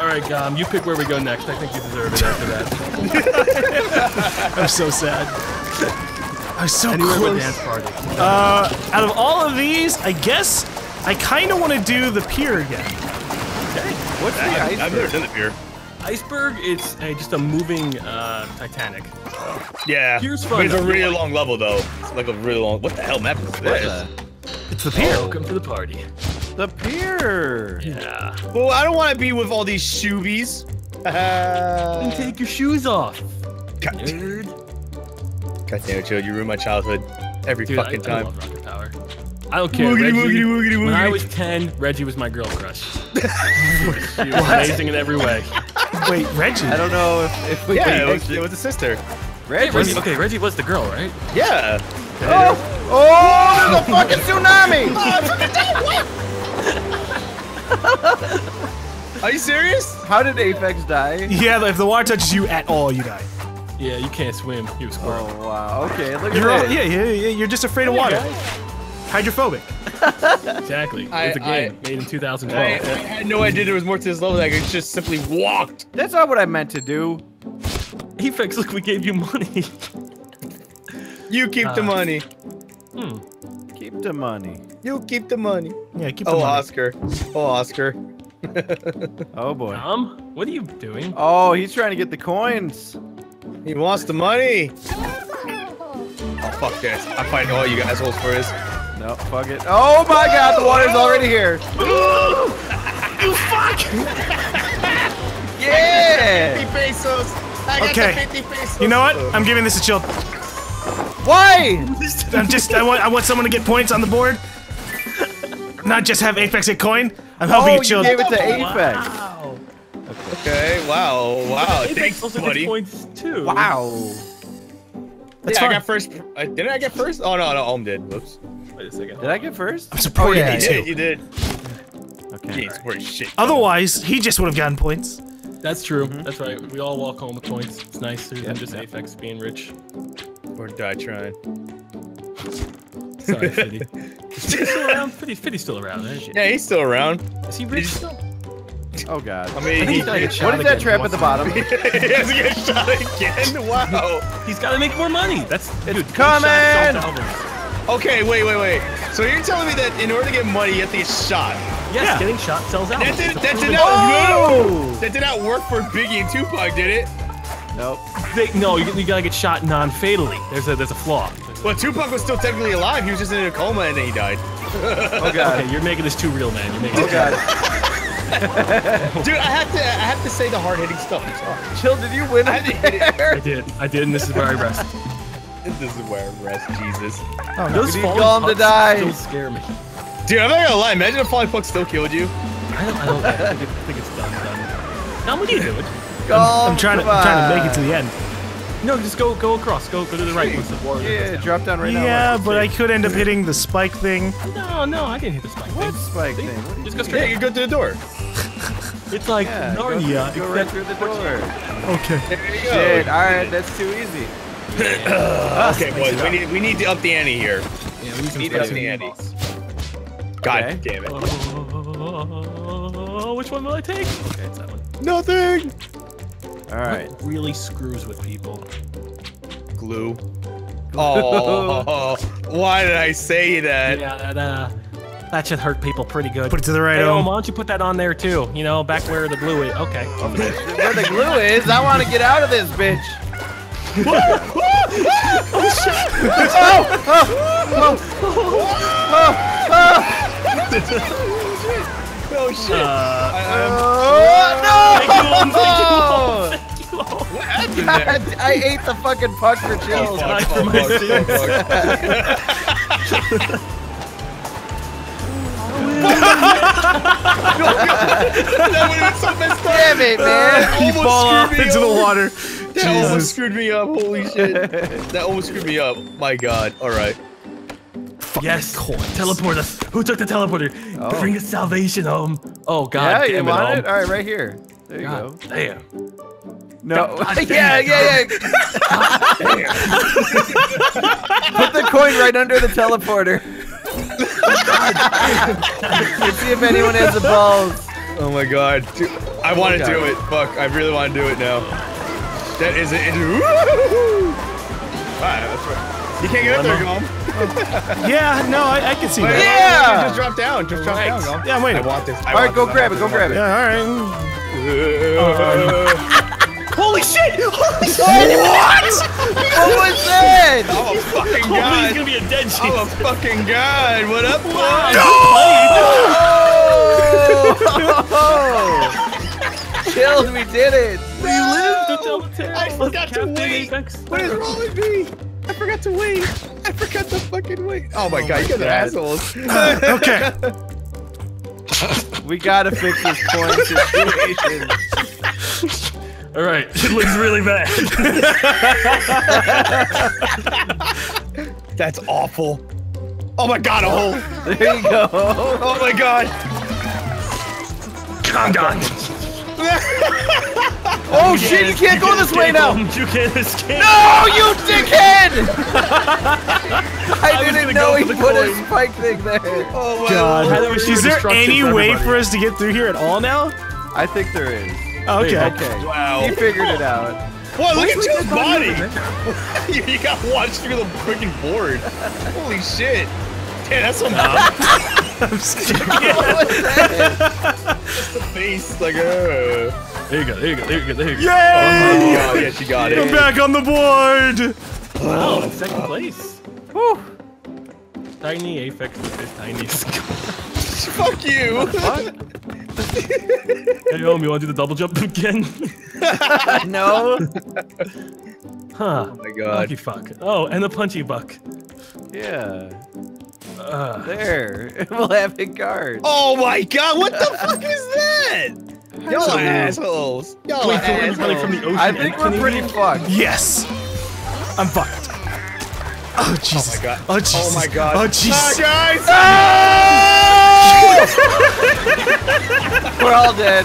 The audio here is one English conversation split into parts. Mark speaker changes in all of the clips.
Speaker 1: All right, Gom, you pick where we go next. I think you deserve it after that.
Speaker 2: I'm so sad. I'm so
Speaker 1: Anywhere but
Speaker 2: close.
Speaker 1: dance party.
Speaker 2: Uh, out of all of these, I guess I kind of want to do the pier again.
Speaker 3: What's the
Speaker 4: I've, I've
Speaker 3: iceberg?
Speaker 4: never done it here.
Speaker 1: Iceberg, it's uh, just a moving uh, Titanic.
Speaker 4: Yeah.
Speaker 1: Here's
Speaker 4: But
Speaker 1: fun,
Speaker 4: it's a
Speaker 1: though.
Speaker 4: really long level though. It's like a really long. What the hell map is
Speaker 3: What
Speaker 4: this?
Speaker 2: It's the pier.
Speaker 1: Welcome to the party.
Speaker 3: The, the pier.
Speaker 1: Yeah.
Speaker 4: Well, I don't want to be with all these shoobies.
Speaker 1: And uh,
Speaker 4: God
Speaker 1: take your shoes off,
Speaker 4: damn
Speaker 1: nerd.
Speaker 4: it, Joe. You ruin my childhood every
Speaker 1: Dude, I,
Speaker 4: fucking
Speaker 1: I
Speaker 4: time.
Speaker 1: love Rocket Power. I don't care.
Speaker 4: Woogity,
Speaker 1: Reggie,
Speaker 4: woogity, woogity,
Speaker 1: When I was 10, Reggie was my girl crush. she was amazing in every way.
Speaker 2: Wait, Reggie.
Speaker 3: I don't know if, if we
Speaker 4: Yeah,
Speaker 3: can
Speaker 4: it was, it was a sister.
Speaker 3: Reggie.
Speaker 1: Reggie, okay, Reggie was the girl, right?
Speaker 4: Yeah.
Speaker 3: Oh, oh, there's a fucking tsunami!
Speaker 4: Are you serious?
Speaker 3: How did Apex die?
Speaker 2: Yeah, if the water touches you at all, you die.
Speaker 1: Yeah, you can't swim. You're a squirrel.
Speaker 3: Oh wow. Okay, look
Speaker 2: You're all,
Speaker 3: at
Speaker 2: yeah, yeah, yeah, you're just afraid of water. Hydrophobic.
Speaker 1: Exactly.
Speaker 4: I-
Speaker 1: it's a game made in
Speaker 4: I,
Speaker 1: 2012.
Speaker 4: I had no idea there was more to this level. That I just simply walked.
Speaker 3: That's not what I meant to do.
Speaker 1: Apex, look, we gave you money.
Speaker 4: You keep the
Speaker 1: Uh,
Speaker 4: money.
Speaker 1: Hmm.
Speaker 3: Keep the money.
Speaker 4: You keep the money.
Speaker 2: Yeah, keep the
Speaker 4: Oh,
Speaker 2: money.
Speaker 4: Oscar. Oh, Oscar.
Speaker 3: Oh boy.
Speaker 1: Tom, what are you doing?
Speaker 3: Oh, he's trying to get the coins.
Speaker 4: He wants the money. Oh, fuck this. I'm fighting all you assholes for this.
Speaker 3: No, fuck it. Oh my god, the water's already here.
Speaker 2: You fuck!
Speaker 3: Yeah!
Speaker 4: 50 pesos. I
Speaker 2: got the Okay.
Speaker 4: 50 pesos.
Speaker 2: You know what? I'm giving this a chill.
Speaker 3: Why?
Speaker 2: I'm just I want I want someone to get points on the board. Not just have Apex get coin. I'm
Speaker 3: Oh,
Speaker 2: helping
Speaker 3: you
Speaker 2: it chill.
Speaker 3: gave it to Apex.
Speaker 1: Wow.
Speaker 4: Okay, wow, wow.
Speaker 1: Apex
Speaker 4: Thanks,
Speaker 1: also
Speaker 4: buddy.
Speaker 1: gets points too.
Speaker 3: Wow.
Speaker 2: That's
Speaker 4: yeah, I got first. Uh, didn't I get first? Oh, no, no, Ohm did. Whoops.
Speaker 1: Wait a second.
Speaker 3: Did I get first?
Speaker 2: I'm supporting
Speaker 3: Oh, yeah,
Speaker 4: You
Speaker 2: two.
Speaker 4: did, you did.
Speaker 3: Okay.
Speaker 4: You ain't supporting shit.
Speaker 2: Otherwise, he just would have gotten points.
Speaker 1: That's true. That's right. We all walk home with points. It's nicer
Speaker 3: Yeah,
Speaker 1: than just
Speaker 3: yeah.
Speaker 1: Apex being rich.
Speaker 4: Or die trying.
Speaker 1: Sorry, Fiddy. Is Fiddy still around? Fiddy, Fiddy's still around, right?
Speaker 4: Yeah, he's still around.
Speaker 1: Is he rich still?
Speaker 3: Oh god.
Speaker 4: I mean,
Speaker 1: I think
Speaker 4: he,
Speaker 1: he's gotta get
Speaker 4: he
Speaker 1: shot
Speaker 3: What is that trap
Speaker 1: He
Speaker 3: at the
Speaker 1: wants-
Speaker 3: bottom?
Speaker 4: has to get shot again. Wow.
Speaker 1: He's got to make more money. That's dude. getting
Speaker 3: coming!
Speaker 1: shot sells albums.
Speaker 4: Okay, wait, wait, wait. So you're telling me that in order to get money, you have to get shot?
Speaker 1: Yes,
Speaker 2: Yeah.
Speaker 1: getting shot sells
Speaker 4: That did, that did not. That did not work for Biggie and Tupac, did it?
Speaker 3: Nope.
Speaker 1: They, no, you, you gotta get shot non-fatally. There's a there's a flaw.
Speaker 4: Well, Tupac was still technically alive. He was just in a coma and then he died.
Speaker 3: Oh god.
Speaker 1: Okay, you're making this too real, man. You're making
Speaker 3: Oh
Speaker 1: this
Speaker 3: god.
Speaker 4: Dude, I have to, I have to say the hard-hitting stuff. I'm sorry.
Speaker 3: Chill, did you win
Speaker 4: I had to hit it.
Speaker 1: I did. I did, and this is where I rest.
Speaker 4: This is where I rest, Jesus.
Speaker 2: Oh, no.
Speaker 1: Those
Speaker 3: need
Speaker 1: falling
Speaker 3: Gollum to die.
Speaker 1: still scare me.
Speaker 4: Dude, I'm not gonna lie. Imagine if Falling Puck still killed you.
Speaker 1: I don't. I don't. I think, it, I think it's done. Done. Now, what are you doing?
Speaker 2: I'm trying to I'm trying to make it to the end.
Speaker 1: No, just go go across. Go go to the right. Once the
Speaker 3: Yeah, drop down right now.
Speaker 2: Yeah, but I could end up hitting the spike thing.
Speaker 1: No, no, I didn't hit the spike.
Speaker 3: What
Speaker 1: thing.
Speaker 3: spike
Speaker 1: See?
Speaker 3: thing? What
Speaker 1: Just go
Speaker 4: Yeah,
Speaker 1: straight.
Speaker 4: you go to the door.
Speaker 1: It's like
Speaker 3: Yeah, go,
Speaker 1: Narnia.
Speaker 3: go right
Speaker 1: except
Speaker 3: through the door.
Speaker 2: Okay.
Speaker 4: There you go.
Speaker 3: Shit, alright, that's too easy.
Speaker 4: Okay, boys, we need we need to up the ante here.
Speaker 1: Yeah, we
Speaker 4: We need to up the ante. God
Speaker 3: Okay.
Speaker 4: damn it.
Speaker 1: Oh, which one will I take? Okay, it's that one.
Speaker 4: Nothing.
Speaker 3: Alright.
Speaker 1: What really screws with people?
Speaker 4: Glue. Oh, why did I say that?
Speaker 1: Yeah, that uh, that should hurt people pretty good.
Speaker 2: Put it to the right,
Speaker 1: Hey, Ohm,
Speaker 2: Ohm.
Speaker 1: why don't you put that on there too? You know, back where the glue is. Okay.
Speaker 3: Where the glue is, I want to get out of this bitch.
Speaker 4: Oh shit!
Speaker 1: Uh,
Speaker 4: I, I'm,
Speaker 3: Oh,
Speaker 1: Thank you, Ohm.
Speaker 3: no!
Speaker 4: What happened there?
Speaker 3: God, I ate the fucking puck for chills.
Speaker 4: Fuck, fuck,
Speaker 1: my
Speaker 4: fuck,
Speaker 1: sins.
Speaker 4: fuck, fuck. That would have been so messed up.
Speaker 3: Damn it, man.
Speaker 2: You
Speaker 4: Almost
Speaker 2: fall off
Speaker 4: screwed me
Speaker 2: into the water.
Speaker 4: That almost
Speaker 2: Jesus.
Speaker 4: screwed me up. Holy shit! That almost screwed me up. My God. All right.
Speaker 1: Yes. Teleport us. Who took the teleporter?
Speaker 3: Oh.
Speaker 1: Bring us salvation, Ohm. Oh God.
Speaker 3: Yeah, you
Speaker 1: damn
Speaker 3: want
Speaker 1: it,
Speaker 3: it? Alright, right here. There you
Speaker 1: God
Speaker 3: go.
Speaker 1: damn.
Speaker 3: No.
Speaker 1: God
Speaker 3: yeah,
Speaker 1: it,
Speaker 3: yeah, yeah. Put the coin right under the teleporter. Let's see if anyone has the balls.
Speaker 4: Oh my God. Dude, I, I want to
Speaker 3: Okay.
Speaker 4: do it. Fuck, I really want to do it now. That is it. Wow, that's right. You can't get up there, Gom.
Speaker 2: Yeah, no, I, I can see
Speaker 4: Wait,
Speaker 2: that.
Speaker 3: Yeah.
Speaker 4: Just drop down. Just drop
Speaker 1: Right.
Speaker 4: down, Gom.
Speaker 2: Yeah, I'm waiting.
Speaker 4: I want this.
Speaker 3: All right, go grab it. Go grab it.
Speaker 2: Yeah, all right.
Speaker 4: Holy shit! Holy shit!
Speaker 3: What was that?
Speaker 4: Oh fucking
Speaker 1: Holy,
Speaker 4: god!
Speaker 1: he's gonna be a dead cheese.
Speaker 4: Oh fucking god! What up, boy?
Speaker 3: Oh! Killed, we did it.
Speaker 1: You live to tell the tale.
Speaker 4: I forgot to wait.
Speaker 1: Apex.
Speaker 4: What is wrong with me? I forgot to wait. I forgot to fucking wait. Oh my oh god, you guys are
Speaker 3: God.
Speaker 4: assholes.
Speaker 2: Uh, okay.
Speaker 3: We gotta fix this coin situation.
Speaker 1: All right, it looks really bad.
Speaker 4: That's awful. Oh my god, a hole.
Speaker 3: There you go.
Speaker 4: Oh my god.
Speaker 1: I'm gone.
Speaker 3: Oh shit, you can't go this way now.
Speaker 1: You can't escape.
Speaker 3: No, you dickhead! I
Speaker 1: was
Speaker 3: didn't know
Speaker 1: go
Speaker 3: he
Speaker 1: for the
Speaker 3: put a
Speaker 1: coin.
Speaker 3: spike thing there.
Speaker 4: Oh my
Speaker 2: God.
Speaker 1: Tyler
Speaker 2: Is there any way for us to get through here at all now?
Speaker 3: I think there is.
Speaker 2: Okay.
Speaker 3: Okay.
Speaker 4: Wow.
Speaker 3: He figured it out.
Speaker 4: Whoa, look at your body. you, you got launched through the freaking board. Holy shit. Damn, that's some
Speaker 3: What was that?
Speaker 4: the face. Like, uh.
Speaker 1: There you go. There you go. There you go. There you go.
Speaker 2: Yay!
Speaker 4: Oh, yeah, yeah, she got
Speaker 2: I'm
Speaker 4: it.
Speaker 2: back on the board.
Speaker 1: Wow, in second place.
Speaker 3: Whew.
Speaker 1: Tiny Apex with his tiny.
Speaker 4: Fuck you.
Speaker 1: hey, home, you want to do the double jump again?
Speaker 3: No.
Speaker 1: huh.
Speaker 4: Oh my god.
Speaker 1: Lucky fuck. Oh, and the punchy buck.
Speaker 3: Yeah.
Speaker 1: Uh,
Speaker 3: There. We'll have a guard.
Speaker 4: Oh my god, what the fuck is that? Y'all
Speaker 1: So-
Speaker 4: are assholes. Y'all
Speaker 1: Wait,
Speaker 4: are
Speaker 1: so we're running from the
Speaker 4: assholes.
Speaker 1: ocean.
Speaker 3: I think we're pretty
Speaker 1: Canadian?
Speaker 3: fucked.
Speaker 2: Yes. I'm fucked. Oh Jesus.
Speaker 4: Oh my god.
Speaker 2: Oh Jesus.
Speaker 4: Oh my god.
Speaker 2: Oh Jesus.
Speaker 4: Ah, guys!
Speaker 3: We're all dead.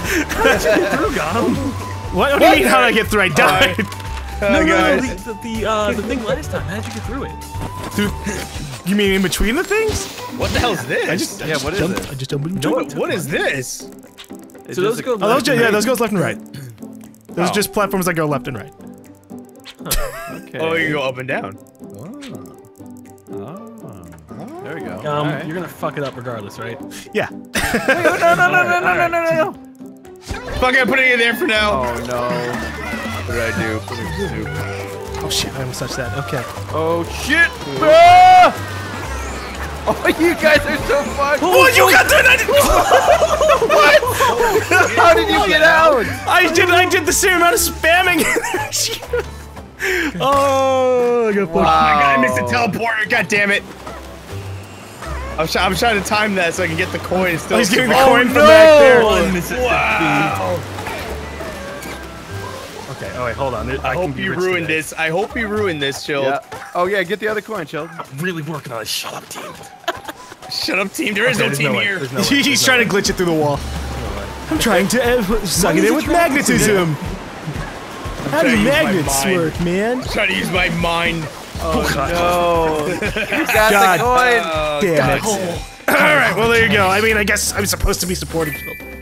Speaker 1: Through, Gom.
Speaker 2: What, what do you mean? How did I get through? I died.
Speaker 1: No,
Speaker 4: Ah,
Speaker 1: no, no,
Speaker 4: guys.
Speaker 1: the, the, uh, the thing last time. How did you get through it?
Speaker 2: Dude, you mean in between the things?
Speaker 4: What the hell is this?
Speaker 1: I just, I
Speaker 3: Yeah,
Speaker 1: just
Speaker 3: what is
Speaker 1: jumped,
Speaker 3: it?
Speaker 1: I just jumped in
Speaker 4: What, what is this?
Speaker 3: It's
Speaker 1: So those
Speaker 3: just a-
Speaker 1: go
Speaker 2: Oh, those
Speaker 1: left
Speaker 2: ju-
Speaker 1: and
Speaker 2: yeah,
Speaker 1: right.
Speaker 2: those goes left and right. Those
Speaker 4: Oh.
Speaker 2: are just platforms that go left and right.
Speaker 3: Okay.
Speaker 4: Oh, you go up and down.
Speaker 3: Oh. There we go.
Speaker 1: Um,
Speaker 3: Alright.
Speaker 1: you're gonna fuck it up regardless, right?
Speaker 2: Yeah.
Speaker 3: Wait, no, no, no, no, no, no, no, no, no.
Speaker 4: Fuck, I'm putting it there for now.
Speaker 3: Oh no.
Speaker 4: What did I do? Put it in soup.
Speaker 2: Oh shit! I almost touched that. Okay.
Speaker 3: Oh shit. Ah! Oh, you guys are so fucked.
Speaker 2: Oh, you got through that!
Speaker 3: what? How did you get out?
Speaker 2: I did. I did the same amount of spamming. oh, I got fucked.
Speaker 3: Wow.
Speaker 4: I missed the teleporter. God damn it. I'm, I'm trying to time that so I can get the coin still.
Speaker 2: Oh, he's getting the
Speaker 4: survive.
Speaker 2: coin from
Speaker 3: no!
Speaker 2: back there.
Speaker 1: Oh,
Speaker 4: wow.
Speaker 2: Okay. Oh wait, hold on.
Speaker 4: I hope you ruined this. I hope you ruined this, Chill.
Speaker 3: Yeah. Oh yeah, get the other coin, Chill.
Speaker 1: I'm really working on a shut up team.
Speaker 4: Shut up, team. There is
Speaker 1: Okay,
Speaker 4: no team
Speaker 1: no
Speaker 4: here.
Speaker 1: no way,
Speaker 2: He's
Speaker 1: there's no
Speaker 2: trying to glitch it through the wall. I'm trying to uh, suck it in with magnetism. How do
Speaker 4: trying to use my
Speaker 2: magnets work, man?
Speaker 4: I'm trying to use my mind.
Speaker 3: Oh No. you got
Speaker 2: God.
Speaker 3: the coin.
Speaker 4: Oh,
Speaker 2: Damn
Speaker 4: God.
Speaker 2: it. All right. Well, there you go. I mean, I guess I'm supposed to be supporting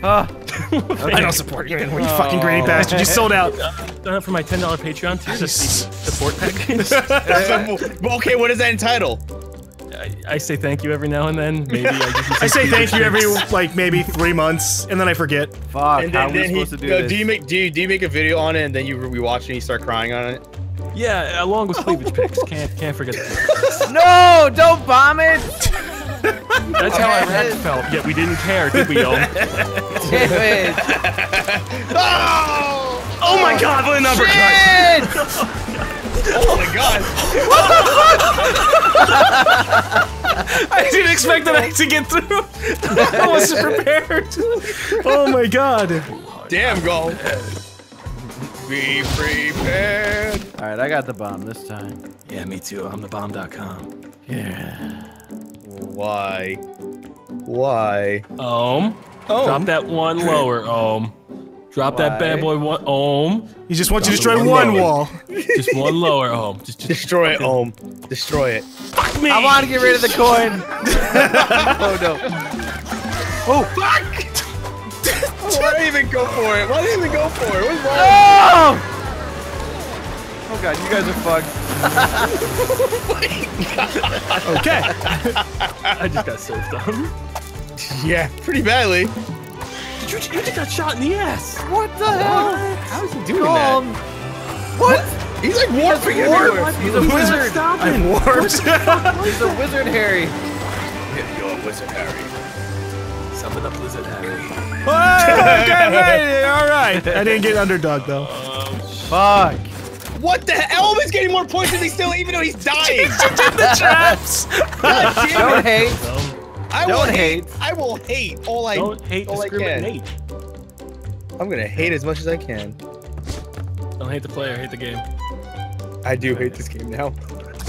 Speaker 2: you.
Speaker 3: Ah.
Speaker 2: I don't support you. You fucking greedy bastard. You sold out.
Speaker 1: Sign up for my $10 Patreon tier. That's the support package.
Speaker 4: Okay, what does that entitle?
Speaker 1: I, I say thank you every now and then. Maybe I give
Speaker 2: I say thank you every like maybe three months, and then I forget.
Speaker 3: Fuck.
Speaker 4: And
Speaker 3: how
Speaker 4: then,
Speaker 3: are we
Speaker 4: then he,
Speaker 3: supposed to do
Speaker 4: no,
Speaker 3: this?
Speaker 4: do you make do you, do you make a video on it and then you we watch it and you start crying on it?
Speaker 1: Yeah, along with cleavage pics. Can't can't forget that.
Speaker 3: No! Don't bomb it!
Speaker 1: That's how Iraq felt. Yet we didn't care, did we, Ohm?
Speaker 3: Damn it!
Speaker 4: Oh!
Speaker 1: Oh my God! What a number
Speaker 3: Shit!
Speaker 4: Oh my god!
Speaker 2: I didn't expect that I to get through. I wasn't prepared. Oh my god.
Speaker 4: Damn, go! Be prepared.
Speaker 3: All right, I got the bomb this time.
Speaker 1: Yeah, me too. I'm the bomb.com.
Speaker 3: Yeah.
Speaker 4: Why? Why?
Speaker 1: Ohm.
Speaker 4: Oh,
Speaker 1: Drop that one lower, Ohm. Drop that bad boy one, Ohm.
Speaker 2: He just wants you to destroy one
Speaker 1: one
Speaker 2: wall.
Speaker 1: Just one lower, Ohm. Just, just
Speaker 4: destroy it, Ohm. Destroy it.
Speaker 1: fuck me.
Speaker 3: I want to get rid of the coin. oh no.
Speaker 4: Oh fuck! Why did he even go for it? Why did he even go for it? What's wrong?
Speaker 3: Oh! Oh god, you guys are fucked.
Speaker 2: Okay.
Speaker 1: I just got surfed on.
Speaker 4: Yeah, pretty badly.
Speaker 1: Did you, you just got shot in the ass.
Speaker 3: What the hell?
Speaker 1: How is he doing
Speaker 3: Um, what?
Speaker 4: He's like warping
Speaker 3: warped.
Speaker 4: everywhere.
Speaker 3: He's a
Speaker 1: He's not
Speaker 3: wizard.
Speaker 1: stopping.
Speaker 2: Warped.
Speaker 3: He's a wizard, Harry.
Speaker 4: You're a wizard, Harry.
Speaker 1: Summon up Blizzard Harry.
Speaker 2: okay, right, all right. I didn't get underdog though.
Speaker 3: Fuck.
Speaker 4: What the hell? Elvin's getting more points than he's still, even though he's dying.
Speaker 2: the traps.
Speaker 4: God damn
Speaker 3: Don't hate.
Speaker 4: I will
Speaker 3: don't
Speaker 4: hate.
Speaker 3: hate.
Speaker 4: I will hate all I.
Speaker 1: Don't hate,
Speaker 4: all I
Speaker 1: discriminate.
Speaker 4: I'm gonna hate as much as I can.
Speaker 1: Don't hate the player, hate the game.
Speaker 4: I do hate this game now.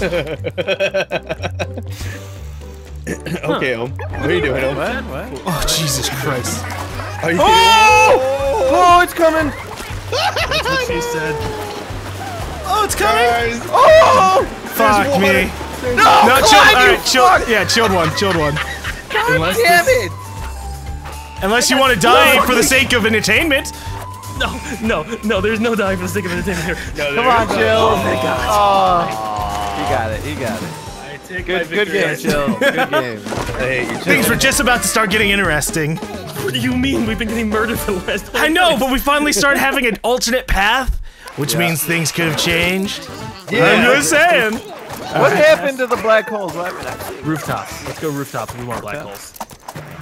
Speaker 4: okay, Ohm. What are you doing, Ohm?
Speaker 3: What? What?
Speaker 2: Oh Jesus Christ.
Speaker 4: Are you
Speaker 3: Oh! Oh, it's coming!
Speaker 1: That's what she said.
Speaker 2: Oh, it's coming.
Speaker 4: Guys,
Speaker 3: Oh!
Speaker 2: Fuck
Speaker 4: water.
Speaker 2: me.
Speaker 3: No,
Speaker 2: No,
Speaker 3: Clyde,
Speaker 2: chill. All
Speaker 3: you
Speaker 2: right, chill.
Speaker 3: fuck!
Speaker 2: Yeah, chilled one. Chilled one.
Speaker 1: Unless
Speaker 3: Damn
Speaker 1: this-
Speaker 3: it!
Speaker 2: Unless you want to die for the sake of entertainment.
Speaker 1: No, no, no, there's no dying for the sake of entertainment here.
Speaker 4: No,
Speaker 3: Come on,
Speaker 4: is no-
Speaker 3: Jill.
Speaker 1: Oh my god.
Speaker 3: Oh, you got it. You got it.
Speaker 1: I take
Speaker 3: Good, good game, Jill. Good game.
Speaker 4: I hate you,
Speaker 2: Things were just about to start getting interesting.
Speaker 1: What do you mean? We've been getting murdered for the last
Speaker 2: I know, but we finally started having an alternate path, which means things could have changed.
Speaker 4: Yeah.
Speaker 2: I'm just saying.
Speaker 3: What happened to the black holes? What happened?
Speaker 1: rooftops. Let's go rooftops. We want black holes.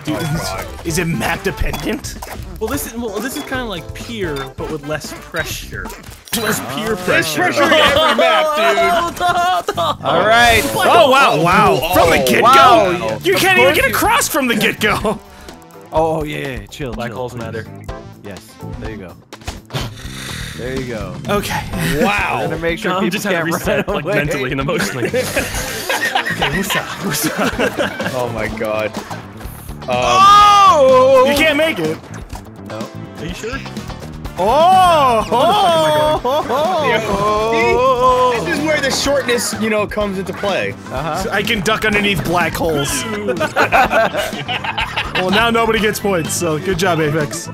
Speaker 2: Dude, oh, is it map dependent?
Speaker 1: Well, this is well, this is kind of like pier, but with less pressure. Less ah. peer
Speaker 4: There's
Speaker 1: pressure.
Speaker 4: pressure in every map, dude.
Speaker 3: All right.
Speaker 2: Oh wow, wow! From the oh, get go,
Speaker 3: wow.
Speaker 2: you can't even get across from the get go.
Speaker 3: Oh yeah, yeah. Chill.
Speaker 1: Black
Speaker 3: chill,
Speaker 1: holes
Speaker 3: please.
Speaker 1: matter.
Speaker 3: Yes. There you go. There you go.
Speaker 2: Okay.
Speaker 3: We're
Speaker 4: Wow.
Speaker 3: gonna make sure
Speaker 1: No, I'm
Speaker 3: people
Speaker 1: just had to
Speaker 3: can't
Speaker 1: reset,
Speaker 3: run
Speaker 1: like
Speaker 3: away.
Speaker 1: mentally and emotionally. okay, Musa, Musa.
Speaker 4: Oh my god. Um,
Speaker 3: Oh!
Speaker 2: You can't make it.
Speaker 3: No.
Speaker 1: Are you sure?
Speaker 2: Oh! oh, oh,
Speaker 4: this is where the shortness, you know, comes into play.
Speaker 3: Uh-huh.
Speaker 2: I can duck underneath black holes. well, now nobody gets points, so good job, Apex.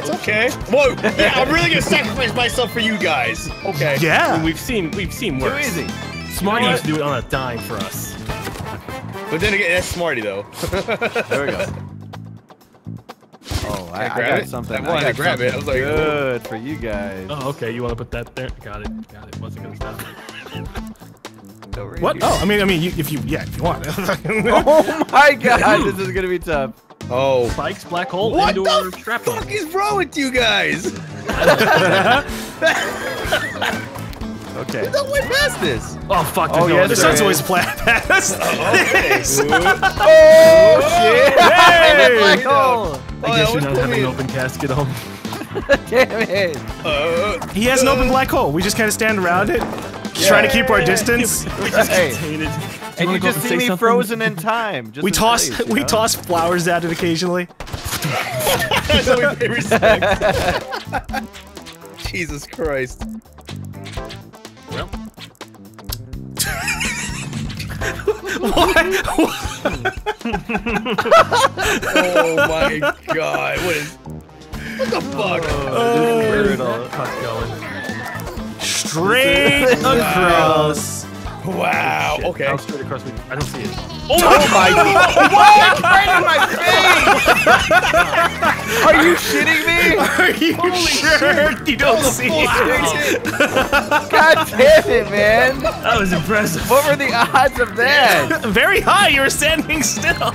Speaker 4: It's okay. Whoa, yeah, I'm really gonna sacrifice myself for you guys. Okay.
Speaker 1: I mean,
Speaker 2: Yeah.
Speaker 1: we've seen we've seen
Speaker 3: Too
Speaker 1: worse.
Speaker 3: easy.
Speaker 1: Smarty
Speaker 4: You know
Speaker 1: used to do it on a dime for us.
Speaker 4: But then again, that's smarty though.
Speaker 3: There we go. Oh, I, I
Speaker 4: grab
Speaker 3: got
Speaker 4: it?
Speaker 3: something.
Speaker 4: I wanted
Speaker 3: got
Speaker 4: to grab it. I was like,
Speaker 3: good for you guys.
Speaker 1: Oh, okay. You want to put that there? Got it. Got it. Wasn't gonna stop.
Speaker 3: Over
Speaker 2: What?
Speaker 3: here.
Speaker 2: Oh, I mean, I mean, you, if you, yeah, if you want.
Speaker 3: Oh my god, this is gonna be tough.
Speaker 4: Oh.
Speaker 1: Spikes, black hole,
Speaker 4: What
Speaker 1: indoor
Speaker 4: the
Speaker 1: shrapnel.
Speaker 4: fuck is wrong with you guys?
Speaker 3: Okay.
Speaker 4: No way past this.
Speaker 1: Oh fuck!
Speaker 3: Oh,
Speaker 1: there's no
Speaker 3: yes,
Speaker 1: other
Speaker 2: the
Speaker 3: there
Speaker 2: sun's always flat past.
Speaker 4: Okay.
Speaker 3: Oh shit!
Speaker 2: Hey!
Speaker 3: Black hole!
Speaker 1: I
Speaker 4: Oh,
Speaker 1: guess you're not having an open casket on.
Speaker 3: Damn it!
Speaker 4: Uh,
Speaker 2: He has an open black hole. We just kind of stand around it, just trying to keep our distance.
Speaker 1: We just
Speaker 3: Hey.
Speaker 1: contain.
Speaker 3: And
Speaker 1: wanna
Speaker 3: you just see me
Speaker 1: something?
Speaker 3: frozen in time. Just
Speaker 2: We toss,
Speaker 3: place,
Speaker 2: we
Speaker 3: know?
Speaker 2: toss flowers at it occasionally.
Speaker 4: that's how we pay respect. Jesus Christ.
Speaker 1: Well,
Speaker 4: Oh my god. What is. What the oh. fuck?
Speaker 1: where is
Speaker 3: brutal.
Speaker 1: that puck going?
Speaker 2: Straight across.
Speaker 4: Wow.
Speaker 1: Shit,
Speaker 4: Okay.
Speaker 1: How straight across? We, I don't see it.
Speaker 3: Oh my god! What? Right in my face! Are you shitting me?
Speaker 2: Are you sure you don't see it?
Speaker 3: God damn it, man!
Speaker 1: That was impressive.
Speaker 3: What were the odds of that?
Speaker 2: Very high. You were standing still.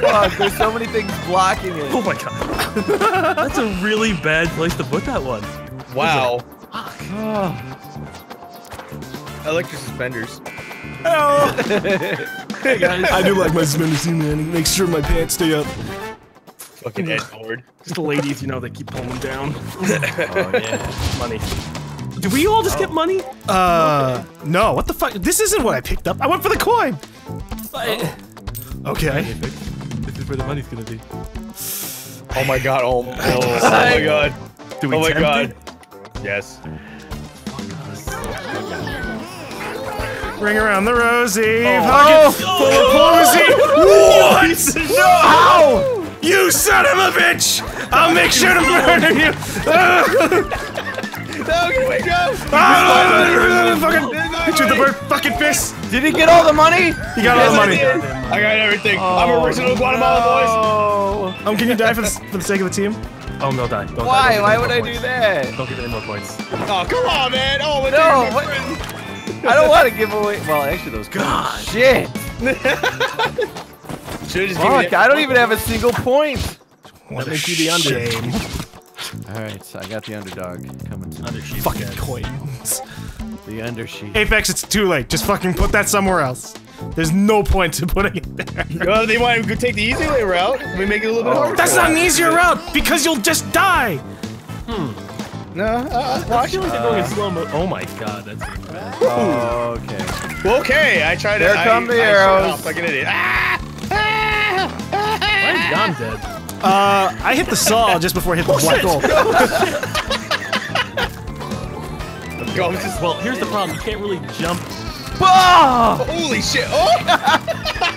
Speaker 3: Fuck, there's so many things blocking it.
Speaker 1: Oh my god. That's a really bad place to put that one.
Speaker 4: Wow.
Speaker 3: Oh.
Speaker 4: I like your suspenders.
Speaker 2: Oh.
Speaker 1: Hey guys.
Speaker 2: I do like my suspenders, man. Make sure my pants stay up.
Speaker 4: Fucking Ed Board.
Speaker 1: Just the ladies, you know, they keep pulling them down.
Speaker 3: Oh yeah.
Speaker 1: Money. Do we all just get money?
Speaker 2: Uh, no. What the fuck? This isn't what I picked up. I went for the coin. Okay.
Speaker 1: This is where the money's gonna be.
Speaker 4: Oh my god. Oh, oh, oh my god.
Speaker 1: Do we
Speaker 4: Oh my god.
Speaker 1: it?
Speaker 4: Yes.
Speaker 2: Ring around the rosy.
Speaker 3: Oh!
Speaker 2: Full of What?
Speaker 3: Ow!
Speaker 2: You son of a bitch! I'll make sure to murder you!
Speaker 4: No, get away, go!
Speaker 2: Ah, fucking hit you with the bird fucking fist!
Speaker 3: Did he get all the money?
Speaker 2: You got all the money.
Speaker 4: I got everything. I'm original Guatemala boys.
Speaker 3: Oh.
Speaker 2: Um, can you die for the, for the sake of the team?
Speaker 1: Oh no, die. Don't die.
Speaker 3: Why?
Speaker 1: Don't
Speaker 3: Why
Speaker 1: get
Speaker 3: would I
Speaker 1: any
Speaker 3: do that?
Speaker 1: Don't get any more points.
Speaker 4: Oh, come on, man. Oh, but
Speaker 3: No, what- I don't want to give away. Well, actually, those. God. Shit.
Speaker 4: Should've just
Speaker 3: Fuck, I don't even have a single point.
Speaker 2: What
Speaker 1: That
Speaker 2: a
Speaker 1: makes you the under.
Speaker 2: shame.
Speaker 3: All right, so I got the underdog coming to
Speaker 1: Under sheep.
Speaker 2: Fucking coins.
Speaker 3: the undersheet.
Speaker 2: Apex, it's too late. Just fucking put that somewhere else. There's no point to putting it there.
Speaker 4: Well, they might go take the easy way route. We make it a little bit harder.
Speaker 2: That's not an easier route because you'll just die.
Speaker 4: No, uh,
Speaker 1: I feel like they're going in slow mo. Oh my god, that's really bad.
Speaker 3: Oh, okay.
Speaker 4: well, okay. I tried to.
Speaker 3: There
Speaker 4: I,
Speaker 3: come the
Speaker 4: I shut
Speaker 3: arrows.
Speaker 4: off like an idiot. Ah! Ah!
Speaker 1: Why is Dom dead?
Speaker 2: Uh, I hit the saw just before I hit the black hole.
Speaker 4: Go, I'm
Speaker 1: Well, here's the problem. You can't really jump.
Speaker 3: Oh!
Speaker 4: holy shit! Oh!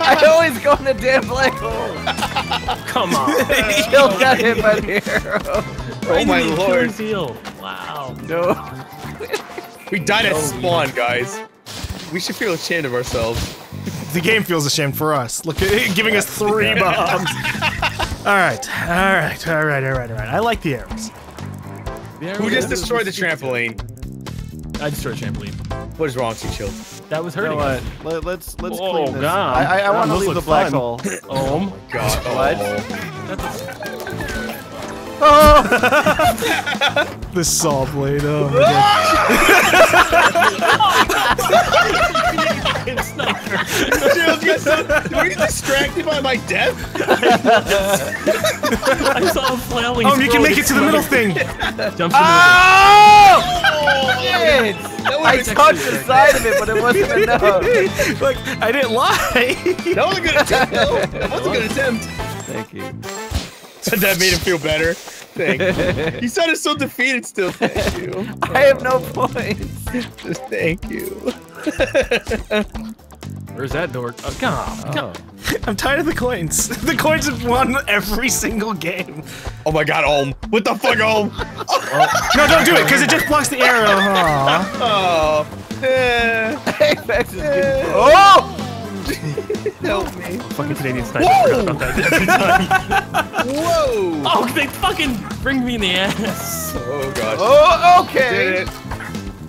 Speaker 3: I always go in the damn black hole.
Speaker 1: Come on.
Speaker 3: Still got hit by the arrow.
Speaker 4: Oh my
Speaker 1: Achilles
Speaker 4: lord!
Speaker 1: heel. Wow.
Speaker 3: No.
Speaker 4: We died at spawn, guys. We should feel ashamed of ourselves.
Speaker 2: The game feels ashamed for us. Look at it, giving us three bombs. all right, all right, all right, all right, all right. I like the arrows.
Speaker 4: Who just destroyed the trampoline?
Speaker 1: I destroyed the trampoline.
Speaker 4: What is wrong with you, Chill?
Speaker 1: That was
Speaker 3: You know
Speaker 1: hurting.
Speaker 3: what? Let, let's let's
Speaker 1: Oh,
Speaker 3: clean this.
Speaker 1: God.
Speaker 3: I I, I want to leave the black
Speaker 1: fun.
Speaker 3: hole.
Speaker 1: Oh.
Speaker 4: My God. What?
Speaker 3: Oh.
Speaker 2: The saw blade. Oh my god.
Speaker 4: Chill, you were you distracted by my death?
Speaker 1: I saw him flailing.
Speaker 2: Oh, you can make it to the middle thing.
Speaker 1: Jump
Speaker 3: to
Speaker 4: ah!
Speaker 3: the
Speaker 4: middle.
Speaker 3: Oh!
Speaker 4: Oh, I
Speaker 3: touched the side of it, but it wasn't enough.
Speaker 2: Like I didn't lie.
Speaker 4: That was a good attempt, though. That was a good attempt.
Speaker 3: Thank you.
Speaker 4: that made him feel better. Thank you. You sounded so defeated still. Thank you.
Speaker 3: I have no points.
Speaker 4: Just thank you.
Speaker 1: Where's that door? Oh, God.
Speaker 3: Oh.
Speaker 2: I'm tired of the coins. The coins have won every single game.
Speaker 4: Oh my god, Ohm. What the fuck, Ohm?
Speaker 2: No, don't do it, because it just blocks the arrow. Aw.
Speaker 4: Oh. Eh,
Speaker 3: Apex is getting. Oh!
Speaker 4: help me.
Speaker 1: Fucking Canadian sniper. I forgot about that.
Speaker 4: Whoa.
Speaker 1: oh, they fucking bring me in the ass.
Speaker 4: Oh gosh.
Speaker 3: Oh,
Speaker 4: Did
Speaker 3: okay.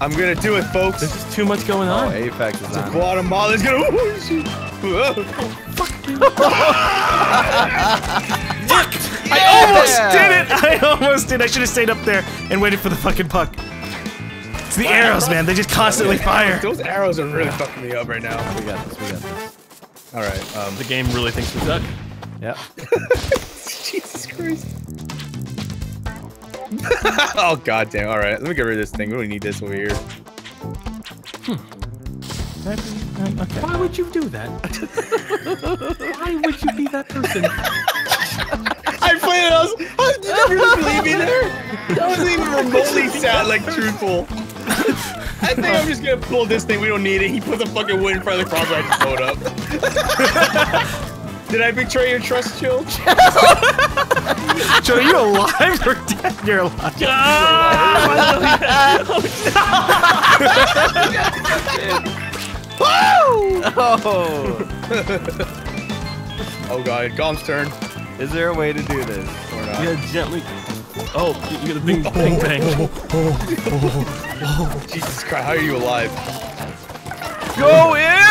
Speaker 4: It. I'm gonna do it, folks.
Speaker 1: There's just too much going
Speaker 3: Oh,
Speaker 1: on.
Speaker 3: Apex is on.
Speaker 4: Guatemala's gonna. Oh, Fuck Whoa.
Speaker 2: I almost did it. I almost did. I should have stayed up there and waited for the fucking puck. It's the arrows, man. They just constantly fire.
Speaker 4: Those arrows are really fucking me up right now.
Speaker 3: We got this. We got this.
Speaker 4: All right. Um.
Speaker 1: The game really thinks we suck.
Speaker 3: Yep.
Speaker 4: Jesus Christ. oh god damn. All right. Let me get rid of this thing. We don't need this over here. Hmm.
Speaker 1: Um, Why would you do that? Why would you be that person?
Speaker 4: I played it. I was. I, did you really believe me there? That wasn't even remotely sound like truthful. I think I'm just gonna pull this thing. We don't need it. He puts a fucking wood in front of the cross. I just blow it up. Did I betray your trust, Chill?
Speaker 2: Joe, are you alive or dead? You're alive.
Speaker 3: Oh!
Speaker 4: Oh god, Gom's turn.
Speaker 3: Is there a way to do this or not?
Speaker 1: Yeah, gently. Oh, you got a bing bang bang.
Speaker 4: Jesus Christ, how are you alive?
Speaker 3: Go in!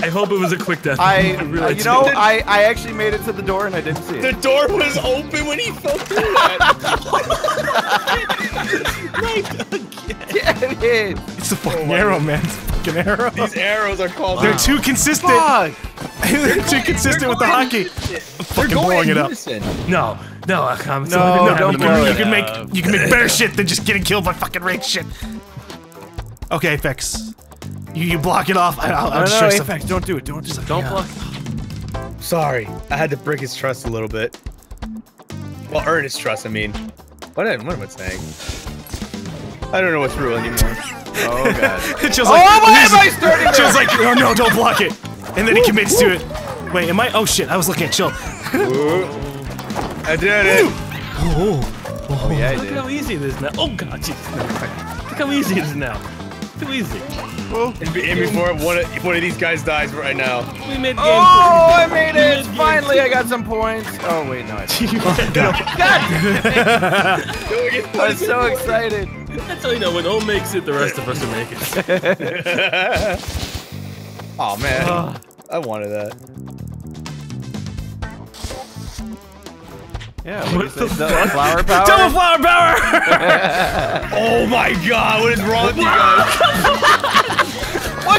Speaker 1: I hope it was a quick death.
Speaker 3: I,
Speaker 1: really
Speaker 3: uh, you know, I, I actually made it to the door and I didn't see it.
Speaker 4: The door was open when he fell through that.
Speaker 3: Damn it!
Speaker 2: It's the fucking arrow, man. It's the fucking arrow.
Speaker 4: These arrows are called.
Speaker 2: They're too consistent.
Speaker 3: Fuck!
Speaker 2: They're too consistent with the hockey.
Speaker 4: They're
Speaker 2: Fucking
Speaker 4: going
Speaker 2: blowing it up.
Speaker 1: No, no, I'm
Speaker 3: No,
Speaker 1: sorry,
Speaker 3: don't
Speaker 2: you,
Speaker 3: blow
Speaker 2: can,
Speaker 3: it
Speaker 2: you can
Speaker 1: up.
Speaker 2: make you can make better shit than just getting killed by fucking rank shit. Okay, Apex. You, you block it off. I, I'll, I'll
Speaker 3: No,
Speaker 2: just
Speaker 3: no,
Speaker 2: try
Speaker 3: Apex, don't do it. Don't do it.
Speaker 1: Don't block.
Speaker 4: Sorry, I had to break his trust a little bit. Well, earn his trust. I mean, what am, what am I saying? I don't know what's real anymore.
Speaker 3: Oh god.
Speaker 2: It feels
Speaker 3: Oh,
Speaker 2: like,
Speaker 3: why am I starting
Speaker 2: Feels like, oh no, don't block it. And then he commits to it. Wait, am I? Oh shit! I was looking at chill.
Speaker 4: I did it.
Speaker 2: Oh,
Speaker 3: oh, Oh, yeah, I
Speaker 1: Look at
Speaker 3: did.
Speaker 1: how easy it is now. Oh god, Jesus. Look how easy it is now. Too easy.
Speaker 4: And, be- and before one of, one of these guys dies right now.
Speaker 1: We made game.
Speaker 3: Oh, I made it! Finally, I got some points. Oh wait, no, I didn't.
Speaker 1: two.
Speaker 3: I was so excited.
Speaker 1: That's how you know when O makes it, the rest of us will make it.
Speaker 4: oh man. I wanted that.
Speaker 3: Yeah,
Speaker 1: What
Speaker 3: what
Speaker 1: the
Speaker 3: say? Double Flower
Speaker 2: Double flower power!
Speaker 4: Oh my god, what is wrong with you guys?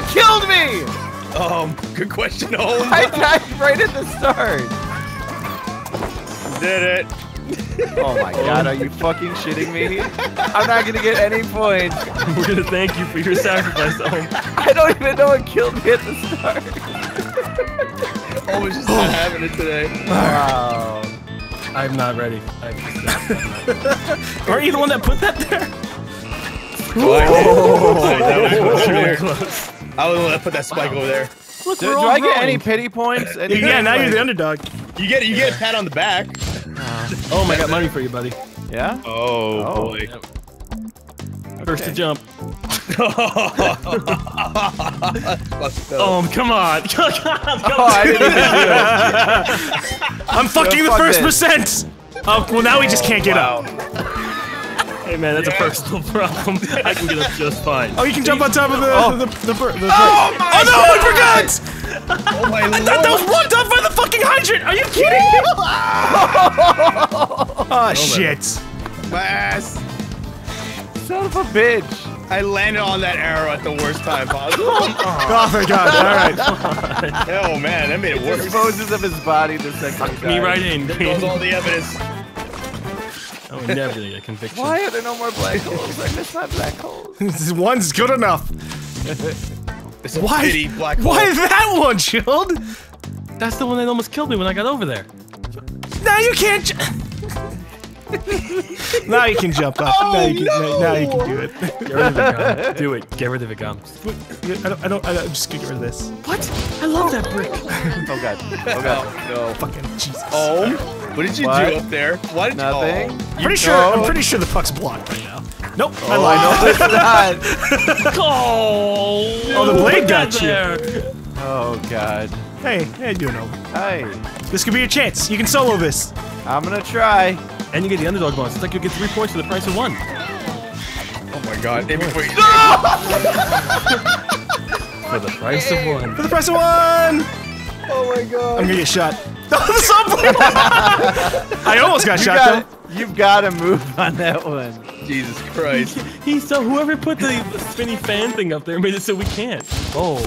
Speaker 3: What killed me?
Speaker 4: Um, good question, home.
Speaker 3: I died right at the start.
Speaker 4: did it.
Speaker 3: Oh my god, are you fucking shitting me? I'm not gonna get any points.
Speaker 1: We're gonna thank you for your sacrifice,
Speaker 3: I don't even know what killed me at the start.
Speaker 4: Ohm is just not having it today.
Speaker 3: Wow.
Speaker 1: I'm not ready. I'm just
Speaker 2: Aren't you the one that put that there?
Speaker 4: Oh,
Speaker 1: that was really close.
Speaker 4: I was the one that put that spike over there.
Speaker 1: Look,
Speaker 3: Do, do
Speaker 1: all
Speaker 3: I get any pity points? Anything?
Speaker 2: Yeah, now you're the underdog.
Speaker 4: You get you get a pat on the back.
Speaker 1: Oh, I got money for you, buddy.
Speaker 3: Yeah?
Speaker 4: Oh,
Speaker 3: Oh.
Speaker 4: boy.
Speaker 1: First to jump. Oh, come on. come
Speaker 3: Oh, I didn't even do it.
Speaker 2: I'm fucking the
Speaker 3: fuck
Speaker 2: first
Speaker 3: this.
Speaker 2: percent. Oh, well now we just can't get up.
Speaker 1: Hey man, that's a personal problem. I can get up just fine.
Speaker 2: Oh, you can jump on top of the
Speaker 3: Oh.
Speaker 2: the the, bir- the
Speaker 3: Oh my
Speaker 2: Oh no, I forgot!
Speaker 4: Oh my
Speaker 2: I thought that was blocked off by the fucking hydrant. Are you kidding me? oh shit!
Speaker 4: my ass.
Speaker 3: Son of a bitch.
Speaker 4: I landed on that arrow at the worst time possible.
Speaker 2: Oh thank God! All right.
Speaker 4: oh man, that made it worse.
Speaker 3: Disposes of his body the second he
Speaker 1: Me right in.
Speaker 4: There goes all the evidence.
Speaker 1: I would never get a conviction.
Speaker 3: Why are there no more black holes? I miss my black holes.
Speaker 2: This one's good enough.
Speaker 4: It's a
Speaker 2: Why?
Speaker 4: pity black hole.
Speaker 2: Why that one, Shield?
Speaker 1: That's the one that almost killed me when I got over there.
Speaker 2: Now you can't. Now you can jump up. Oh, now, you can, now, now you can do it.
Speaker 1: Get rid of it, Gum. Do it. Get rid of it, Gum.
Speaker 2: I don't. I don't. I don't I'm just gonna get rid of this.
Speaker 1: What? I love that brick.
Speaker 3: Oh god. Oh god.
Speaker 4: Oh, no.
Speaker 2: Fucking Jesus.
Speaker 4: Oh, what did you
Speaker 3: What?
Speaker 4: do up there? Why did
Speaker 3: Nothing. Oh.
Speaker 4: you? Oh.
Speaker 2: pretty sure.
Speaker 3: no.
Speaker 2: I'm pretty sure the puck's blocked right now. Nope. Oh, I
Speaker 3: Oh,
Speaker 2: lied.
Speaker 3: I know it's not.
Speaker 1: Oh,
Speaker 2: Oh, the blade
Speaker 1: put
Speaker 2: got you.
Speaker 1: there.
Speaker 3: Oh god.
Speaker 2: Hey, hey, doing over.
Speaker 3: Hi.
Speaker 2: This could be your chance. You can solo this.
Speaker 3: I'm gonna try.
Speaker 1: And you get the underdog bonus. It's like you get three points for the price of one.
Speaker 4: Oh my god. And before you-
Speaker 1: For the price of one.
Speaker 2: For the price of one.
Speaker 4: Oh my god.
Speaker 2: I'm gonna get shot. the subway. I almost got
Speaker 3: You
Speaker 2: shot
Speaker 3: got
Speaker 2: though.
Speaker 3: You've got to move on that one.
Speaker 4: Jesus Christ.
Speaker 1: He so whoever put the, the spinny fan thing up there made it so we can't. Oh.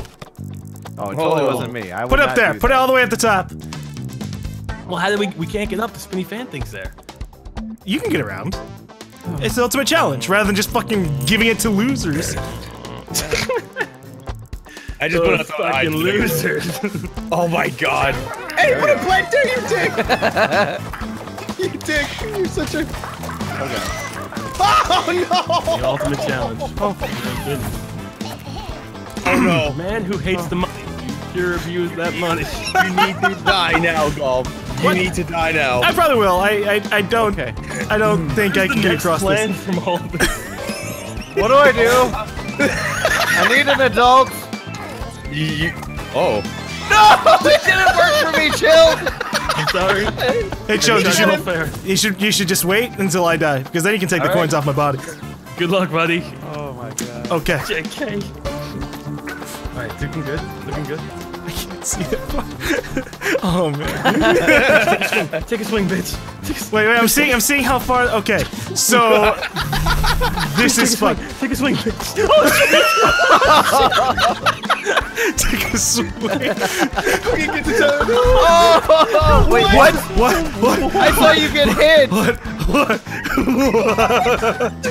Speaker 3: Oh, it totally
Speaker 4: Oh.
Speaker 3: wasn't me. I
Speaker 2: Put it up there.
Speaker 3: do
Speaker 2: Put it all the way at the top.
Speaker 1: Well, how did we we can't get up? The spinny fan thing's there.
Speaker 2: You can get around. It's the ultimate challenge, rather than just fucking giving it to losers.
Speaker 4: I just put
Speaker 1: Those
Speaker 4: up the eyes.
Speaker 1: fucking losers.
Speaker 4: Oh my god. Hey, what a planter, you dick! you dick. You're such a. Oh no!
Speaker 1: the
Speaker 4: no!
Speaker 1: ultimate challenge. Oh, my goodness.
Speaker 4: Oh no.
Speaker 1: Man who hates the money. You pure abuse that money.
Speaker 4: You need to die now, Golf. You need to die now.
Speaker 2: I probably will. I I, I don't.
Speaker 3: Okay.
Speaker 2: I don't hmm. think I
Speaker 1: the
Speaker 2: can get
Speaker 1: next
Speaker 2: across
Speaker 1: plan
Speaker 2: this.
Speaker 1: from all this.
Speaker 3: What do I do? I need an adult.
Speaker 4: You, you, oh.
Speaker 3: No, it didn't work for me, chill.
Speaker 1: I'm sorry.
Speaker 2: Hey, Joe, you
Speaker 1: not
Speaker 2: should,
Speaker 1: fair.
Speaker 2: you should you should just wait until I die, because then you can take the
Speaker 3: All right.
Speaker 2: coins off my body.
Speaker 1: Good luck, buddy.
Speaker 3: Oh my god.
Speaker 2: Okay.
Speaker 1: JK. Alright, looking good. Looking good.
Speaker 2: I can't see it. oh man.
Speaker 1: Take a swing, bitch. Take a swing.
Speaker 2: Wait, wait. I'm seeing. I'm seeing how far. Okay. So this is fun.
Speaker 1: Take a swing, bitch.
Speaker 2: Oh, Take a swing.
Speaker 4: We get to tell
Speaker 3: Oh, wait, what?
Speaker 2: What? What?
Speaker 3: I saw you get hit.
Speaker 2: What? What? What?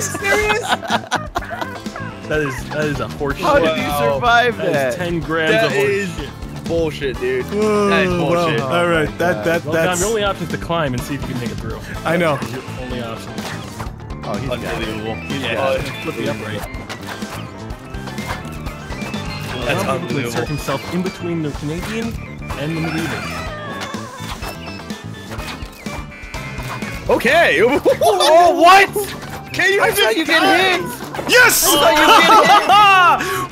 Speaker 1: That is that is a horseshit.
Speaker 3: How did you
Speaker 4: Wow.
Speaker 3: survive
Speaker 1: That is
Speaker 3: that?
Speaker 1: 10 grams
Speaker 4: That
Speaker 1: of horseshit.
Speaker 4: Bullshit, dude. That is bullshit.
Speaker 2: wow. All right.
Speaker 3: my
Speaker 2: That that
Speaker 1: Well, Dom,
Speaker 2: that's.
Speaker 1: your only option is to climb and see if you can make it through.
Speaker 2: I know.
Speaker 1: That's your only option.
Speaker 3: Oh, he's got.
Speaker 4: Unbelievable.
Speaker 1: Yeah,
Speaker 4: Oh,
Speaker 1: flip the upright.
Speaker 4: That's
Speaker 1: Dom
Speaker 4: unbelievable.
Speaker 1: Insert himself in between the Canadian and the evening.
Speaker 4: Okay.
Speaker 3: Oh, oh, what?
Speaker 4: Can you
Speaker 3: I saw you get hit.
Speaker 2: Yes!
Speaker 4: Oh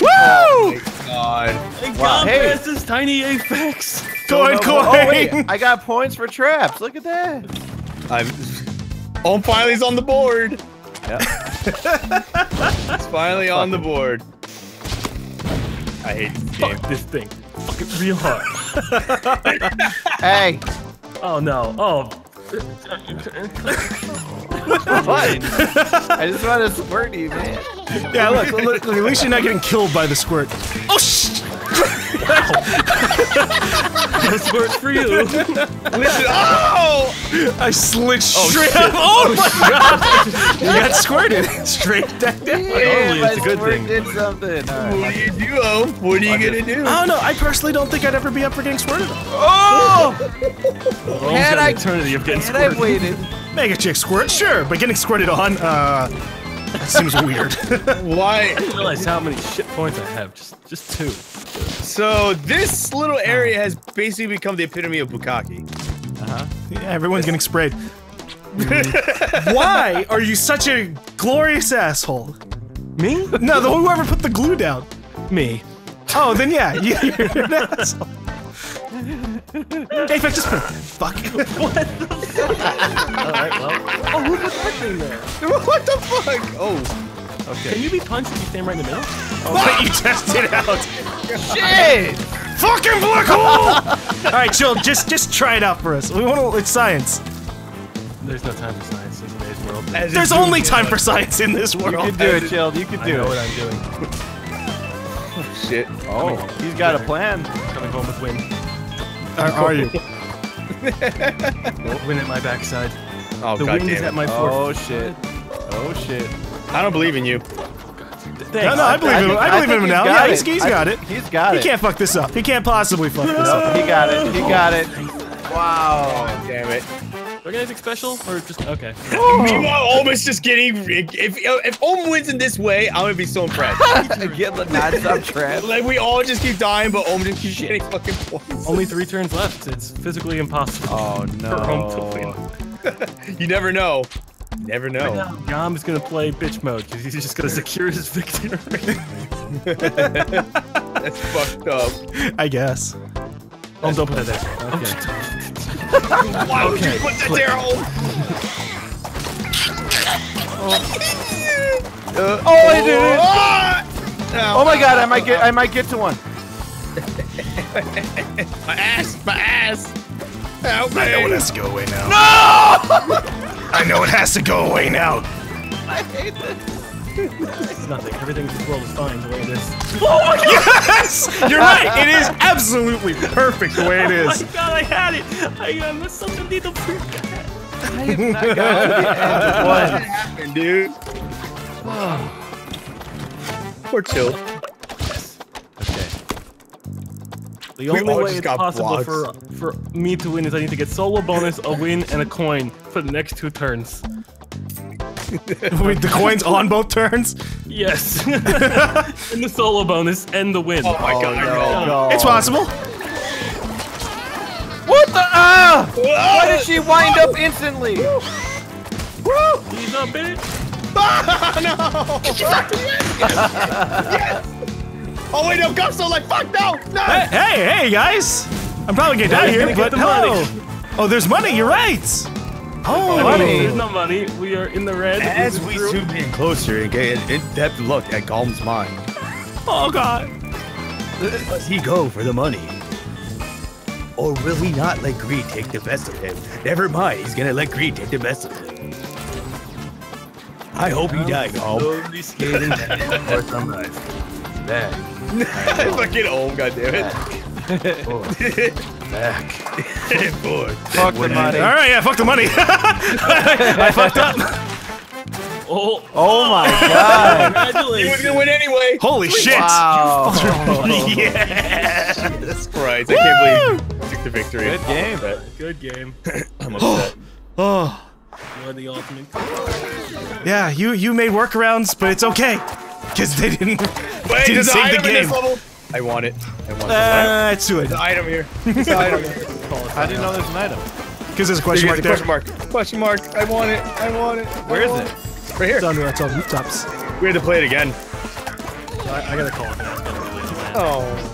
Speaker 2: Woo!
Speaker 4: my god.
Speaker 3: Wow, hey.
Speaker 1: This is tiny apex.
Speaker 2: Coin, coin.
Speaker 3: Oh, wait. I got points for traps. Look at that.
Speaker 4: I'm. Oh, finally's on the board.
Speaker 3: Yep.
Speaker 4: It's finally on the board. I hate this game.
Speaker 1: Fuck this thing. Fuck it real hard.
Speaker 3: hey.
Speaker 1: Oh no. Oh.
Speaker 3: What? I just want to squirt you, man.
Speaker 2: Yeah, look, look, look, at least you're not getting killed by the squirt. Oh, sh!
Speaker 1: No squirt for you.
Speaker 4: Listen, oh!
Speaker 2: I slid oh, straight up. Oh, oh my god! You got squirted straight down.
Speaker 1: Normally, it's a good thing.
Speaker 3: did something. All
Speaker 4: What do you do, Ohm? What are you gonna do?
Speaker 2: I don't know. I personally don't think I'd ever be up for getting squirted.
Speaker 3: Oh!
Speaker 1: Almost
Speaker 3: Had I-
Speaker 1: an eternity of getting
Speaker 3: And I waited.
Speaker 2: Mega chick squirt, sure, but getting squirted on, uh, that seems weird.
Speaker 4: Why?
Speaker 1: I didn't realize how many shit points I have. Just, just two.
Speaker 4: So this little area has basically become the epitome of bukkake. Uh-huh.
Speaker 2: Yeah, everyone's getting sprayed. Why are you such a glorious asshole?
Speaker 1: Me?
Speaker 2: No, the whoever put the glue down.
Speaker 1: Me.
Speaker 2: Oh, then yeah, you- you're an asshole. Hey, Feck, just put fuck.
Speaker 1: All right. Well. Oh, who put that thing there?
Speaker 4: what the fuck? Oh. Okay.
Speaker 1: Can you be punched if you stand right in the middle?
Speaker 2: Oh, Let you test it out.
Speaker 3: Shit!
Speaker 2: Fucking black hole! All right, chill. Just, just try it out for us. We want to. It's science.
Speaker 1: There's no time for science in today's world.
Speaker 4: As
Speaker 2: There's only time
Speaker 4: in.
Speaker 2: for science in this world.
Speaker 3: You can do it, Chill. You can do
Speaker 1: I
Speaker 3: do
Speaker 1: know
Speaker 3: it.
Speaker 1: what I'm doing.
Speaker 4: Shit.
Speaker 3: Oh, he's got a plan.
Speaker 1: Coming home with win.
Speaker 2: Are, are you?
Speaker 1: Win at my backside.
Speaker 4: Oh
Speaker 1: The
Speaker 4: god
Speaker 1: wind is
Speaker 4: damn
Speaker 1: at my fourth.
Speaker 3: Oh shit. Oh shit.
Speaker 4: I don't believe in you.
Speaker 2: No, no, I believe him.
Speaker 3: think-
Speaker 2: I believe
Speaker 3: think
Speaker 2: him now. Yeah,
Speaker 3: it.
Speaker 2: he's, he's
Speaker 3: I
Speaker 2: got it.
Speaker 3: He's got it.
Speaker 2: He can't fuck this up. He can't possibly fuck this up.
Speaker 3: he got it. He got it. Wow.
Speaker 4: Damn it.
Speaker 1: Do I get anything special or just okay?
Speaker 4: Meanwhile, Ohm is just getting. If if Ohm wins in this way, I'm gonna be so impressed.
Speaker 3: Get the non-stop trap.
Speaker 4: like we all just keep dying, but Ohm just keeps getting fucking points.
Speaker 1: Only three turns left. It's physically impossible.
Speaker 3: Oh
Speaker 1: For Rome to
Speaker 3: no.
Speaker 1: win.
Speaker 4: You never know. Never know.
Speaker 1: Yam is gonna play bitch mode because he's just gonna secure his victory.
Speaker 4: That's fucked up.
Speaker 2: I guess.
Speaker 1: oh, don't put that there. Okay.
Speaker 4: Why would you put that there, Ohm?
Speaker 3: Uh, oh, I did it.
Speaker 4: Ah!
Speaker 3: Oh my god, I might get I might get to one.
Speaker 4: My ass! My ass! Help me!
Speaker 2: I know it has to go away now. No! I know it has to go away now.
Speaker 1: It's nothing. Everything in this world is fine the way it is.
Speaker 2: Oh yes! You're right. It is absolutely perfect the way it
Speaker 1: Oh my god, I had it! I am such a little freak.
Speaker 4: What happened, dude? Poor chill.
Speaker 3: Okay.
Speaker 1: The
Speaker 4: We
Speaker 1: only way
Speaker 4: just
Speaker 1: possible
Speaker 4: blocks.
Speaker 1: for for me to win is I need to get solo bonus, a win, and a coin for the next two turns.
Speaker 2: Wait, the coin's on both turns.
Speaker 1: Yes. and the solo bonus and the win.
Speaker 4: Oh my god, no.
Speaker 3: No.
Speaker 2: It's possible.
Speaker 3: What the ah? Why did she wind up instantly?
Speaker 1: He's up in it.
Speaker 4: Oh wait, no, Gup's still like, fuck no! No!
Speaker 2: Hey, hey, hey, guys! I'm probably getting out of here, but
Speaker 1: the money.
Speaker 2: Oh, there's money. You're right. Oh,
Speaker 3: Money.
Speaker 1: There's no money. We are in the red.
Speaker 4: As we
Speaker 1: through.
Speaker 4: zoom in closer and get an in-depth look at Golm's mind,
Speaker 2: Oh God.
Speaker 4: does he go for the money? Or will he not let greed take the best of him? Never mind, he's gonna let greed take the best of him. I hope he died, Golm.
Speaker 1: Slowly skating for some life. Back,
Speaker 4: Fucking Ohm, goddammit.
Speaker 1: back.
Speaker 4: Forward.
Speaker 3: Fuck the money.
Speaker 2: All right, yeah, fuck the money. I fucked up.
Speaker 1: Oh,
Speaker 3: Oh, oh, oh. my god.
Speaker 4: He was
Speaker 1: congratulations.
Speaker 4: gonna win anyway!
Speaker 2: Holy shit.
Speaker 3: Wow.
Speaker 2: Yes.
Speaker 4: Christ, I can't believe he took the victory.
Speaker 3: Good game.
Speaker 4: I'm.
Speaker 1: Good game.
Speaker 4: I'm upset.
Speaker 2: Oh.
Speaker 1: You're the ultimate.
Speaker 2: Yeah, you you made workarounds, but it's okay. Because they didn't,
Speaker 4: Wait,
Speaker 2: didn't save the
Speaker 4: item in this
Speaker 2: game.
Speaker 4: Level? I want it. I want it.
Speaker 2: Uh, it's too late.
Speaker 4: There's an item here. There's an item here.
Speaker 1: How do you know there's an item?
Speaker 2: Because there's a question mark there.
Speaker 4: question mark. Question mark. I want it. I want it. I
Speaker 1: Where is
Speaker 4: want
Speaker 1: it?
Speaker 4: Right here.
Speaker 2: It's on, it's on rooftops.
Speaker 4: We had to play it again.
Speaker 1: I, I gotta call it.
Speaker 4: Oh.